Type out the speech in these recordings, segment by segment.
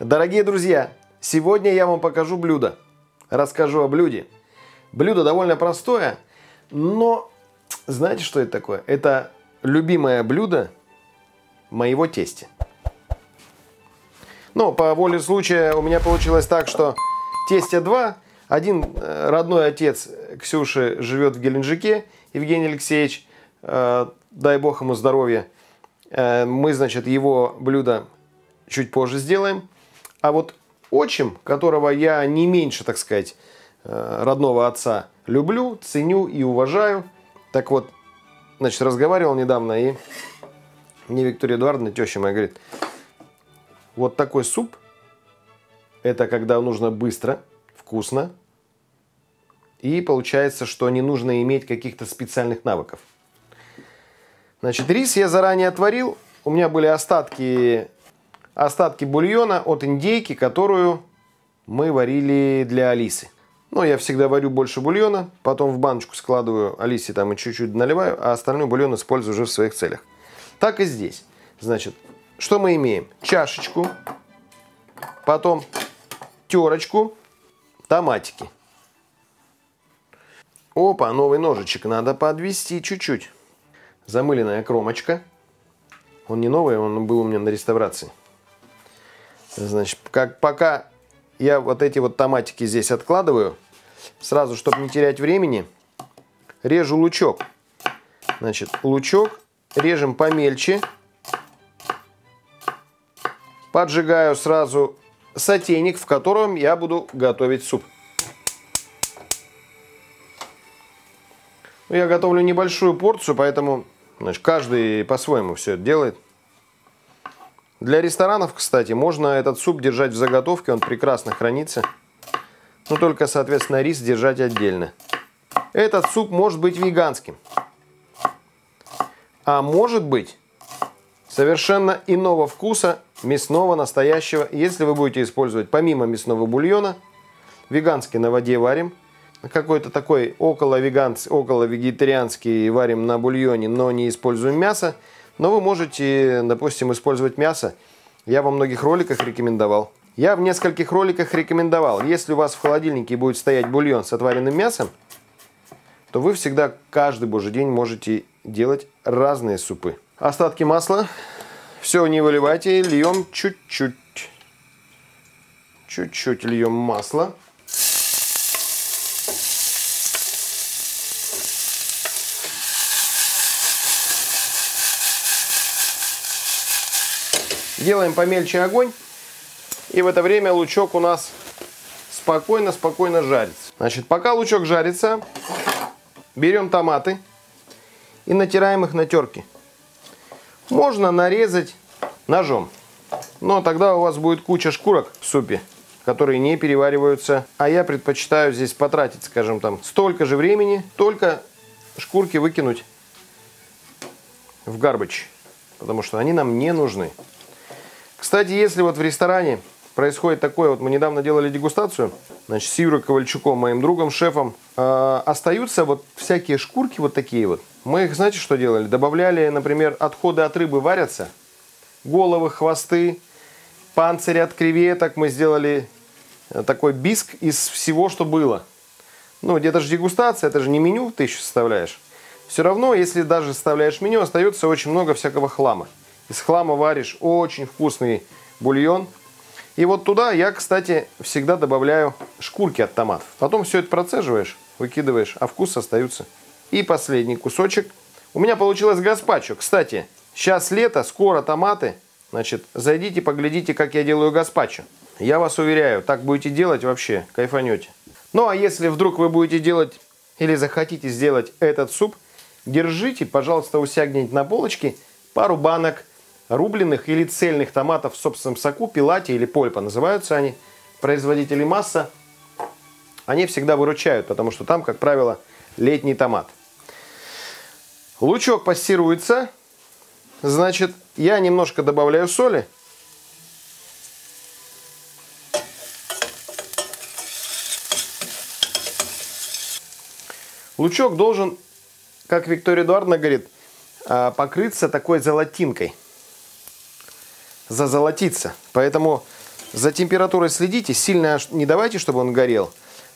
Дорогие друзья, сегодня я вам покажу блюдо. Расскажу о блюде. Блюдо довольно простое, но знаете, что это такое? Это любимое блюдо моего тестя. Но по воле случая у меня получилось так, что тестя два. Один э, родной отец Ксюши живет в Геленджике, Евгений Алексеевич, э, дай бог ему здоровья. Э, мы, значит, его блюдо чуть позже сделаем. А вот отчим, которого я не меньше, так сказать, э, родного отца люблю, ценю и уважаю. Так вот, значит, разговаривал недавно, и мне Виктория Эдуардовна, теща моя, говорит, вот такой суп, это когда нужно быстро, вкусно, и получается, что не нужно иметь каких-то специальных навыков. Значит, рис я заранее отварил, у меня были остатки остатки бульона от индейки, которую мы варили для Алисы. Но я всегда варю больше бульона, потом в баночку складываю Алисе там и чуть-чуть наливаю, а остальной бульон использую уже в своих целях. Так и здесь. Значит, что мы имеем? Чашечку, потом терочку, томатики. Опа, новый ножичек надо подвести чуть-чуть. Замыленная кромочка. Он не новый, он был у меня на реставрации. Значит, как пока я вот эти вот томатики здесь откладываю, сразу, чтобы не терять времени, режу лучок. Значит, лучок режем помельче. Поджигаю сразу сотейник, в котором я буду готовить суп. Ну, я готовлю небольшую порцию, поэтому значит, каждый по-своему все это делает. Для ресторанов, кстати, можно этот суп держать в заготовке, он прекрасно хранится. Но только, соответственно, рис держать отдельно. Этот суп может быть веганским. А может быть совершенно иного вкуса, мясного, настоящего. Если вы будете использовать помимо мясного бульона, веганский на воде варим, какой-то такой около веганский, около вегетарианский варим на бульоне, но не используем мясо, но вы можете, допустим, использовать мясо. Я во многих роликах рекомендовал. Я в нескольких роликах рекомендовал, если у вас в холодильнике будет стоять бульон с отваренным мясом, то вы всегда каждый божий день можете делать разные супы. Остатки масла. Все не выливайте, льем чуть-чуть. Чуть-чуть льем масло. Делаем помельче огонь. И в это время лучок у нас спокойно-спокойно жарится. Значит, пока лучок жарится, берем томаты и натираем их на терке. Можно нарезать ножом. Но тогда у вас будет куча шкурок в супе, которые не перевариваются. А я предпочитаю здесь потратить, скажем там, столько же времени, только шкурки выкинуть в гарбач. Потому что они нам не нужны. Кстати, если вот в ресторане происходит такое, вот мы недавно делали дегустацию, значит, с Юрой Ковальчуком, моим другом, шефом, э, остаются вот всякие шкурки вот такие вот. Мы их, знаете, что делали? Добавляли, например, отходы от рыбы варятся, головы, хвосты, панцирь от креветок. Мы сделали э, такой биск из всего, что было. Ну, где-то же дегустация, это же не меню ты еще составляешь. Все равно, если даже составляешь меню, остается очень много всякого хлама. Из хлама варишь очень вкусный бульон. И вот туда я, кстати, всегда добавляю шкурки от томатов. Потом все это процеживаешь, выкидываешь, а вкус остается. И последний кусочек. У меня получилось гаспачо. Кстати, сейчас лето, скоро томаты. Значит, зайдите, поглядите, как я делаю гаспачо. Я вас уверяю, так будете делать вообще, кайфанете. Ну а если вдруг вы будете делать или захотите сделать этот суп, держите, пожалуйста, у себя где-нибудь на полочке пару банок рубленых или цельных томатов в собственном соку, пилате или польпа называются они, производители масса, они всегда выручают, потому что там, как правило, летний томат. Лучок пассируется, значит, я немножко добавляю соли. Лучок должен, как Виктория Эдуардовна говорит, а, покрыться такой золотинкой зазолотиться. Поэтому За температурой следите, сильно не давайте, чтобы он горел,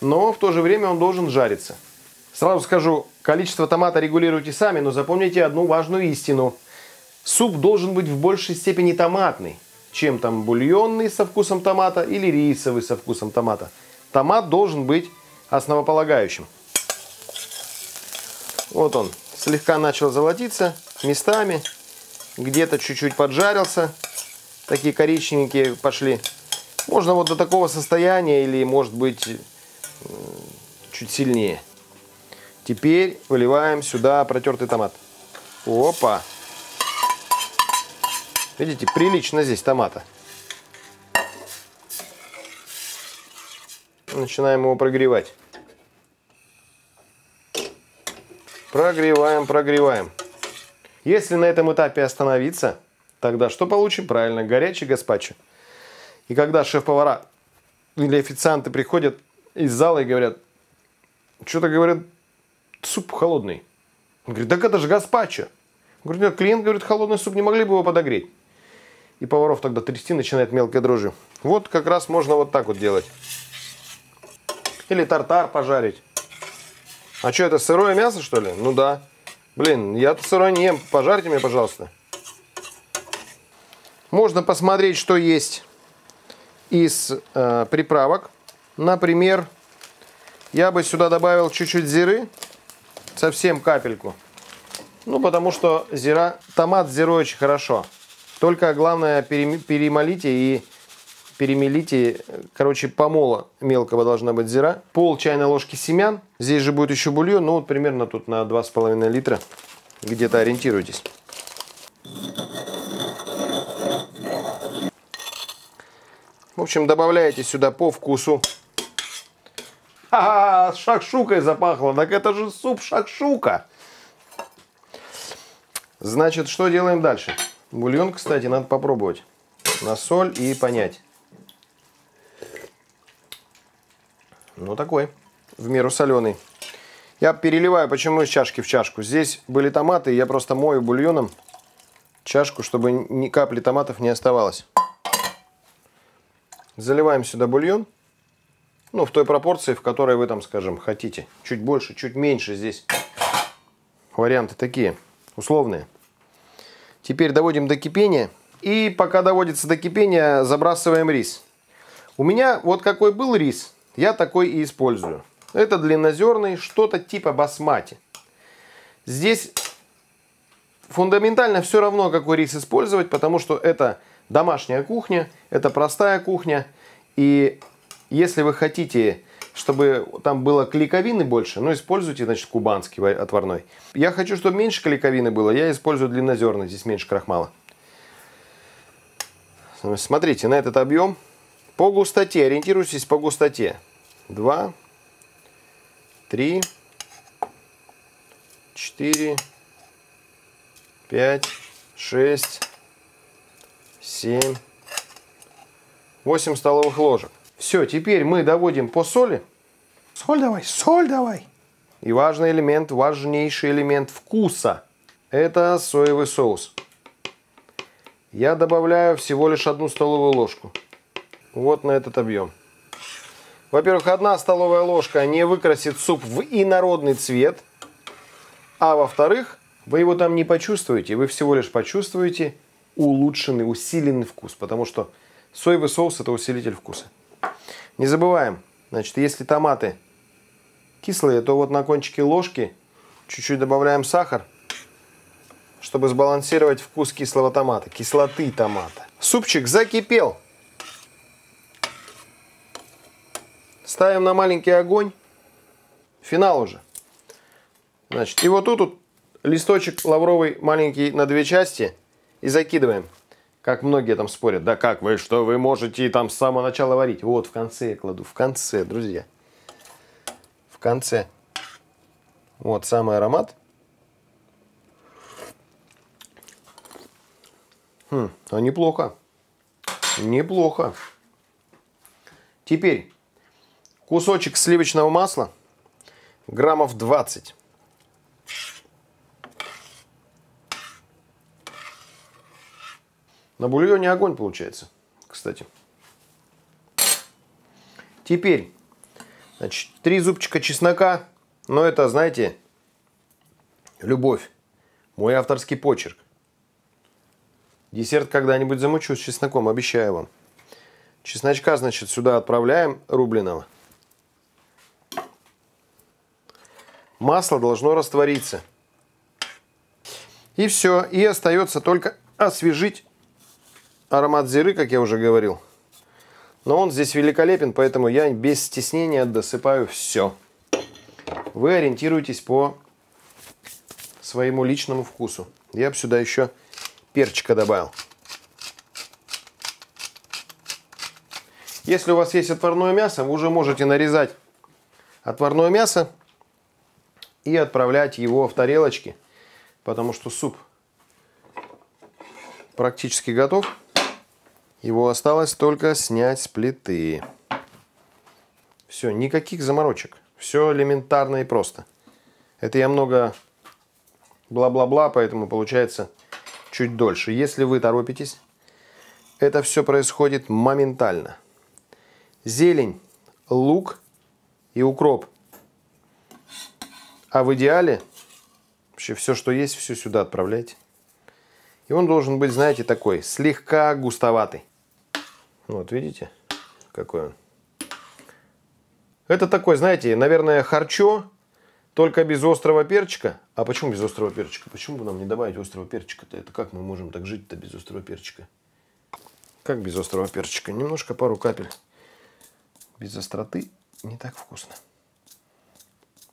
но в то же время он должен жариться. Сразу скажу, количество томата регулируйте сами, но запомните одну важную истину. Суп должен быть в большей степени томатный, чем там бульонный со вкусом томата или рисовый со вкусом томата. Томат должен быть основополагающим. Вот он, слегка начал золотиться местами, где-то чуть-чуть поджарился, такие коричневенькие пошли. Можно вот до такого состояния или может быть чуть сильнее. Теперь выливаем сюда протертый томат. Опа! Видите, прилично здесь томата. Начинаем его прогревать. Прогреваем, прогреваем. Если на этом этапе остановиться, тогда что получим? Правильно, горячий гаспачо. И когда шеф-повара или официанты приходят из зала и говорят, что-то говорят, суп холодный. Он говорит, так это же гаспачо. Говорит, нет, клиент говорит, холодный суп, не могли бы его подогреть? И поваров тогда трясти начинает мелкой дрожью. Вот как раз можно вот так вот делать. Или тартар пожарить. А что, это сырое мясо, что ли? Ну да. Блин, я сырое не ем. Пожарьте мне, пожалуйста. Можно посмотреть, что есть из э, приправок. Например, я бы сюда добавил чуть-чуть зиры совсем капельку. Ну, потому что зира, томат с очень хорошо. Только главное перемолите и перемелите, короче, помола мелкого должна быть зира. Пол чайной ложки семян. Здесь же будет еще бульон, ну вот примерно тут на 2,5 литра. Где-то ориентируйтесь. В общем, добавляете сюда по вкусу Ха-ха, шакшукой запахло. Так это же суп шакшука. Значит, что делаем дальше? Бульон, кстати, надо попробовать. На соль и понять. Ну, такой. В меру соленый. Я переливаю, почему из чашки в чашку. Здесь были томаты, я просто мою бульоном чашку, чтобы ни капли томатов не оставалось. Заливаем сюда бульон. Ну, в той пропорции, в которой вы там, скажем, хотите. Чуть больше, чуть меньше здесь. Варианты такие, условные. Теперь доводим до кипения. И пока доводится до кипения, забрасываем рис. У меня вот какой был рис, я такой и использую. Это длиннозерный, что-то типа басмати. Здесь фундаментально все равно, какой рис использовать, потому что это домашняя кухня, это простая кухня. И если вы хотите, чтобы там было клейковины больше, ну, используйте, значит, кубанский отварной. Я хочу, чтобы меньше клейковины было, я использую длиннозерный, здесь меньше крахмала. Смотрите, на этот объем по густоте, ориентируйтесь по густоте. 2, 3, 4, 5, 6, 7, 8 столовых ложек. Все, теперь мы доводим по соли. Соль давай, соль давай. И важный элемент, важнейший элемент вкуса. Это соевый соус. Я добавляю всего лишь одну столовую ложку. Вот на этот объем. Во-первых, одна столовая ложка не выкрасит суп в инородный цвет. А во-вторых, вы его там не почувствуете. Вы всего лишь почувствуете улучшенный, усиленный вкус. Потому что соевый соус это усилитель вкуса. Не забываем, значит, если томаты кислые, то вот на кончике ложки чуть-чуть добавляем сахар, чтобы сбалансировать вкус кислого томата, кислоты томата. Супчик закипел. Ставим на маленький огонь. Финал уже. Значит, и вот тут вот листочек лавровый маленький на две части и закидываем. Как многие там спорят, да как вы, что вы можете там с самого начала варить. Вот в конце я кладу, в конце, друзья. В конце. Вот самый аромат. Хм, а неплохо. Неплохо. Теперь кусочек сливочного масла, граммов 20. На бульоне огонь получается, кстати. Теперь, значит, три зубчика чеснока. Но это, знаете, любовь. Мой авторский почерк. Десерт когда-нибудь замучу с чесноком, обещаю вам. Чесночка, значит, сюда отправляем рубленого. Масло должно раствориться. И все. И остается только освежить аромат зиры, как я уже говорил. Но он здесь великолепен, поэтому я без стеснения досыпаю все. Вы ориентируйтесь по своему личному вкусу. Я бы сюда еще перчика добавил. Если у вас есть отварное мясо, вы уже можете нарезать отварное мясо и отправлять его в тарелочки, потому что суп практически готов. Его осталось только снять с плиты. Все, никаких заморочек. Все элементарно и просто. Это я много бла-бла-бла, поэтому получается чуть дольше. Если вы торопитесь, это все происходит моментально. Зелень, лук и укроп. А в идеале вообще все, что есть, все сюда отправляйте. И он должен быть, знаете, такой, слегка густоватый. Вот, видите, какой он. Это такой, знаете, наверное, харчо, только без острого перчика. А почему без острого перчика? Почему бы нам не добавить острого перчика-то? Это как мы можем так жить-то без острого перчика? Как без острого перчика? Немножко, пару капель. Без остроты не так вкусно.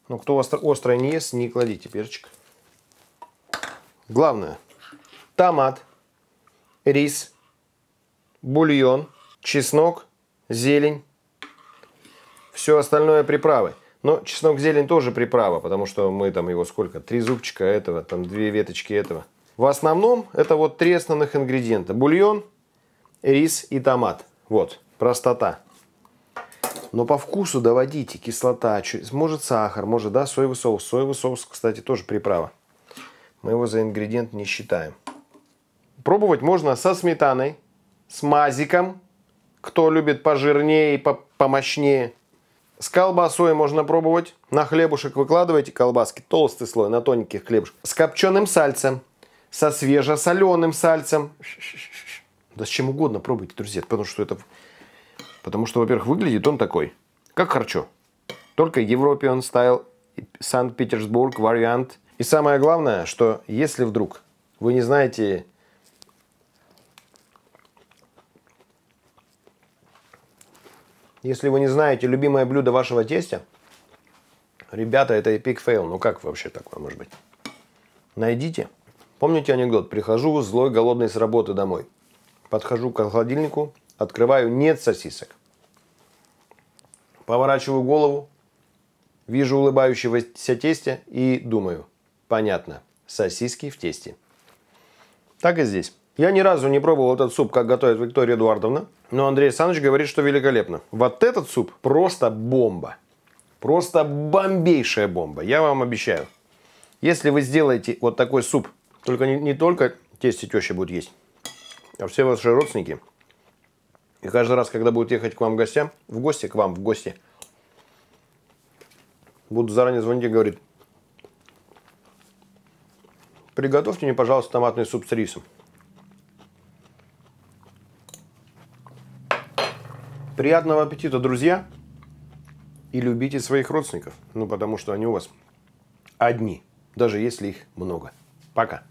Но кто остро, острое не ест, не кладите перчик. Главное. Томат, рис, бульон, чеснок, зелень. Все остальное приправы. Но чеснок зелень тоже приправа, потому что мы там его сколько? Три зубчика этого, там две веточки этого. В основном это вот три основных ингредиента. Бульон, рис и томат. Вот, простота. Но по вкусу доводите кислота, может сахар, может, да, соевый соус. Соевый соус, кстати, тоже приправа. Мы его за ингредиент не считаем. Пробовать можно со сметаной, с мазиком, кто любит пожирнее и помощнее. С колбасой можно пробовать. На хлебушек выкладывайте колбаски, толстый слой, на тоненьких хлебушек. С копченым сальцем, со свежесоленым сальцем. Да с чем угодно пробуйте, друзья, потому что это... Потому что, во-первых, выглядит он такой, как харчо. Только European Style, Санкт-Петербург вариант. И самое главное, что если вдруг вы не знаете Если вы не знаете любимое блюдо вашего тестя, ребята, это epic fail. Ну как вообще такое может быть? Найдите. Помните анекдот? Прихожу злой, голодный с работы домой. Подхожу к холодильнику, открываю, нет сосисок. Поворачиваю голову, вижу улыбающегося тестя и думаю, понятно, сосиски в тесте. Так и здесь. Я ни разу не пробовал этот суп, как готовит Виктория Эдуардовна. Но Андрей Александрович говорит, что великолепно. Вот этот суп просто бомба. Просто бомбейшая бомба. Я вам обещаю. Если вы сделаете вот такой суп, только не, не только тесть и теща будут есть, а все ваши родственники. И каждый раз, когда будут ехать к вам гостям, в гости, к вам в гости, будут заранее звонить и говорить, приготовьте мне, пожалуйста, томатный суп с рисом. Приятного аппетита, друзья! И любите своих родственников, ну потому что они у вас одни, даже если их много. Пока!